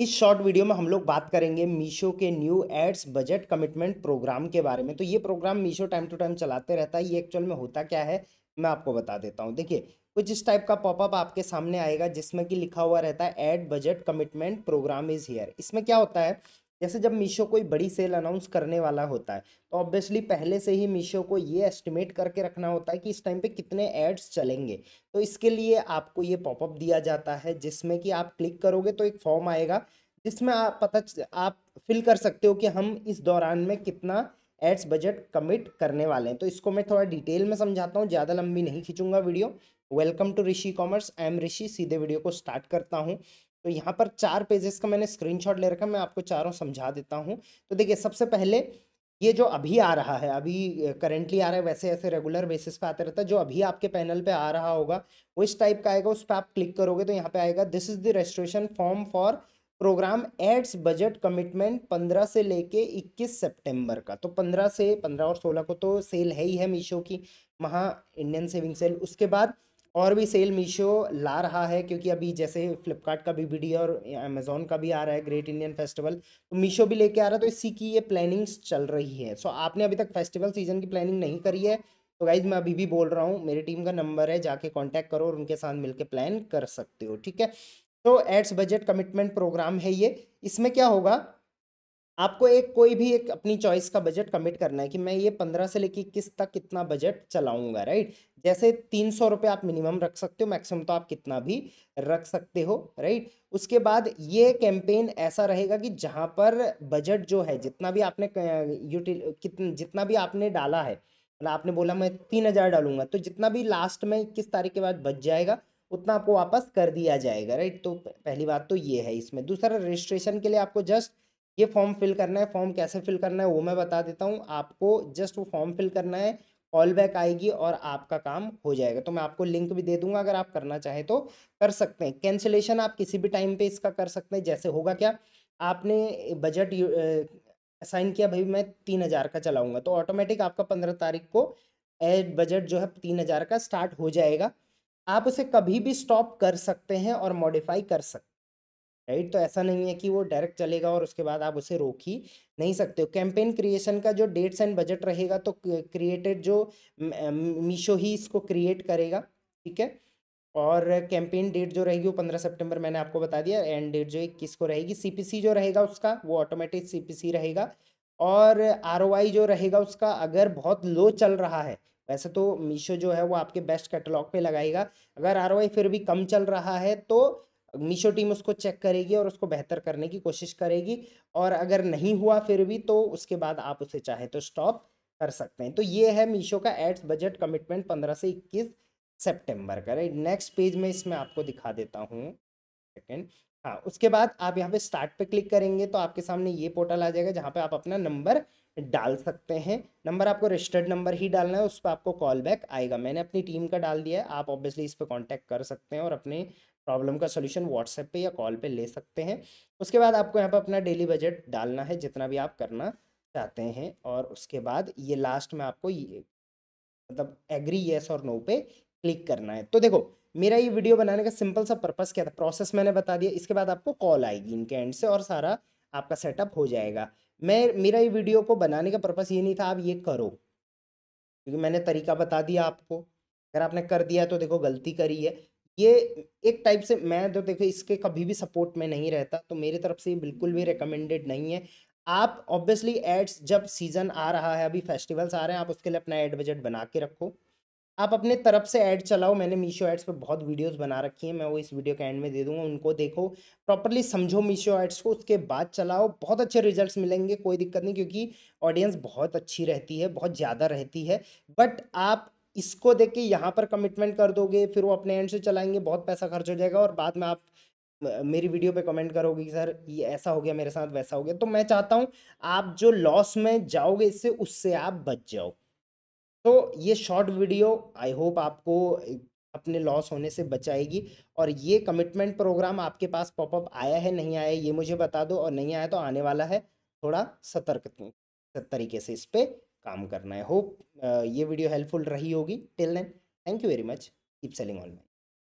इस short video में हम लोग बात करेंगे मीशो के new ads budget commitment program के बारे में। तो ये program Meesho time to time चलाते रहता है। ये एक्चुअल में होता क्या है, मैं आपको बता देता हूँ। देखिए, कुछ इस टाइप का पॉपअप आपके सामने आएगा जिसमें कि लिखा हुआ रहता है ad budget commitment program is here इसमें क्या होता है जैसे जब मीशो कोई बड़ी सेल अनाउंस करने वाला होता है तो ऑब्वियसली पहले से ही मीशो को ये एस्टिमेट करके रखना होता है कि इस टाइम पे कितने एड्स चलेंगे। तो इसके लिए आपको ये पॉपअप दिया जाता है, जिसमें कि आप क्लिक करोगे तो एक फॉर्म आएगा, जिसमें आप पता आप फिल कर सकते हो कि हम इस दौरान में कितना एड्स बजट कमिट करने वाले हैं। तो इसको मैं थोड़ा डिटेल में समझाता हूँ, ज़्यादा लंबी नहीं खींचूँगा video welcome to Rishi commerce I am Rishi सीधे वीडियो को स्टार्ट करता हूँ। तो यहाँ पर चार पेजेस का मैंने स्क्रीनशॉट ले रखा मैं आपको चारों समझा देता हूँ। तो देखिए, सबसे पहले ये जो अभी आ रहा है, अभी करेंटली आ रहा है, वैसे ऐसे रेगुलर बेसिस पे आते रहता है, जो अभी आपके पैनल पे आ रहा होगा, वो इस टाइप का आएगा, उस पर आप क्लिक करोगे तो यहाँ पे आएगा this is the registration form for program ads budget commitment 15 से लेके 21 सितंबर का। तो 15 से 15 और 16 को तो सेल है ही है मीशो की, महा इंडियन सेविंग सेल उसके बाद और भी सेल मीशो ला रहा है, क्योंकि अभी जैसे फ्लिपकार्ट का भी वीडियो और अमेजोन का भी आ रहा है ग्रेट इंडियन फेस्टिवल तो मीशो भी लेके आ रहा है तो इसी की ये प्लानिंग्स चल रही है। सो आपने अभी तक फेस्टिवल सीज़न की प्लानिंग नहीं करी है तो गाइज़ मैं अभी भी बोल रहा हूँ, मेरी टीम का नंबर है, जाके कॉन्टैक्ट करो और उनके साथ मिलकर प्लान कर सकते हो, ठीक है? तो एड्स बजट कमिटमेंट प्रोग्राम है ये। इसमें क्या होगा आपको एक कोई भी एक अपनी चॉइस का बजट कमिट करना है कि मैं ये पंद्रह से लेकर किस तक कितना बजट चलाऊँगा राइट जैसे तीन सौ रुपये आप मिनिमम रख सकते हो मैक्सिमम तो आप कितना भी रख सकते हो राइट उसके बाद ये कैंपेन ऐसा रहेगा कि जहाँ पर बजट जो है, जितना भी आपने यूटिल जितना भी आपने डाला है मतलब आपने बोला मैं तीन हज़ार डालूँगा तो जितना भी लास्ट में किस तारीख के बाद बच जाएगा, उतना आपको वापस कर दिया जाएगा राइट तो पहली बात तो ये है इसमें। दूसरा रजिस्ट्रेशन के लिए आपको जस्ट ये फॉर्म फिल करना है फॉर्म कैसे फिल करना है, वो मैं बता देता हूँ। आपको जस्ट वो फॉर्म फिल करना है कॉल बैक आएगी और आपका काम हो जाएगा। तो मैं आपको लिंक भी दे दूँगा, अगर आप करना चाहें तो कर सकते हैं। कैंसिलेशन आप किसी भी टाइम पे इसका कर सकते हैं, जैसे होगा क्या, आपने बजट असाइन किया, भाई मैं तीन हज़ार का चलाऊँगा। तो ऑटोमेटिक आपका पंद्रह तारीख को एड बजट जो है तीन हज़ार का स्टार्ट हो जाएगा। आप उसे कभी भी स्टॉप कर सकते हैं और मॉडिफाई कर सकते राइट? तो ऐसा नहीं है कि वो डायरेक्ट चलेगा और उसके बाद आप उसे रोक ही नहीं सकते हो। कैंपेन क्रिएशन का जो डेट्स एंड बजट रहेगा तो क्रिएटेड जो मीशो ही इसको क्रिएट करेगा, ठीक है? और कैंपेन डेट जो रहेगी वो पंद्रह सितंबर मैंने आपको बता दिया, एंड डेट जो इक्कीस को रहेगी। सीपीसी जो रहेगा उसका, वो ऑटोमेटिक सीपीसी रहेगा। और आर जो रहेगा उसका, अगर बहुत लो चल रहा है, वैसे तो मीशो जो है वो आपके बेस्ट कैटलॉग पे लगाएगा। अगर आर फिर भी कम चल रहा है तो मीशो टीम उसको चेक करेगी और उसको बेहतर करने की कोशिश करेगी और अगर नहीं हुआ फिर भी तो उसके बाद आप उसे चाहे तो स्टॉप कर सकते हैं। तो ये है मीशो का एड्स बजट कमिटमेंट पंद्रह से इक्कीस सेप्टेम्बर का। राइट नेक्स्ट पेज में इसमें आपको दिखा देता हूँ। सेकेंड हाँ उसके बाद आप यहाँ पे स्टार्ट पे क्लिक करेंगे तो आपके सामने ये पोर्टल आ जाएगा जहाँ पे आप अपना नंबर डाल सकते हैं। नंबर आपको रजिस्टर्ड नंबर ही डालना है, उस पर आपको कॉल बैक आएगा। मैंने अपनी टीम का डाल दिया है, आप ऑब्वियसली इस पर कॉन्टैक्ट कर सकते हैं और अपने प्रॉब्लम का सोल्यूशन व्हाट्सएप पे या कॉल पे ले सकते हैं। उसके बाद आपको यहाँ पर अपना डेली बजट डालना है, जितना भी आप करना चाहते हैं। और उसके बाद ये लास्ट में आपको ये मतलब एग्री येस और नो पे क्लिक करना है। तो देखो मेरा ये वीडियो बनाने का सिंपल सा पर्पस क्या था? प्रोसेस मैंने बता दिया, इसके बाद आपको कॉल आएगी इनके एंड से और सारा आपका सेटअप हो जाएगा। मैं, मेरा ये वीडियो को बनाने का पर्पस ये नहीं था, आप ये करो। क्योंकि मैंने तरीका बता दिया आपको। अगर आपने कर दिया तो देखो गलती करी है। ये एक टाइप से मैं तो देखो इसके कभी भी सपोर्ट में नहीं रहता तो मेरी तरफ़ से ये बिल्कुल भी रिकमेंडेड नहीं है। आप ऑब्वियसली एड्स जब सीज़न आ रहा है, अभी फेस्टिवल्स आ रहे हैं, आप उसके लिए अपना एड बजट बना के रखो। आप अपने तरफ़ से ऐड चलाओ। मैंने मीशो एड्स पर बहुत वीडियोस बना रखी हैं। मैं वो इस वीडियो के एंड में दे दूँगा। उनको देखो प्रॉपरली समझो मीशो एड्स को। उसके बाद चलाओ। बहुत अच्छे रिजल्ट्स मिलेंगे, कोई दिक्कत नहीं, क्योंकि ऑडियंस बहुत अच्छी रहती है, बहुत ज़्यादा रहती है। बट आप इसको देख के यहाँ पर कमिटमेंट कर दोगे, फिर वो अपने एंड से चलाएँगे, बहुत पैसा खर्च हो जाएगा। और बाद में आप मेरी वीडियो पे कमेंट करोगे कि, सर, ये ऐसा हो गया, मेरे साथ वैसा हो गया। तो मैं चाहता हूँ, आप जो लॉस में जाओगे इससे, उससे आप बच जाओ। तो ये शॉर्ट वीडियो आई होप आपको अपने लॉस होने से बचाएगी। और ये कमिटमेंट प्रोग्राम आपके पास पॉपअप आया है, नहीं आया, ये मुझे बता दो। और नहीं आया तो आने वाला है थोड़ा सतर्क तरीके से इस पर काम करना। है होप ये वीडियो हेल्पफुल रही होगी। Till then thank you very much keep selling online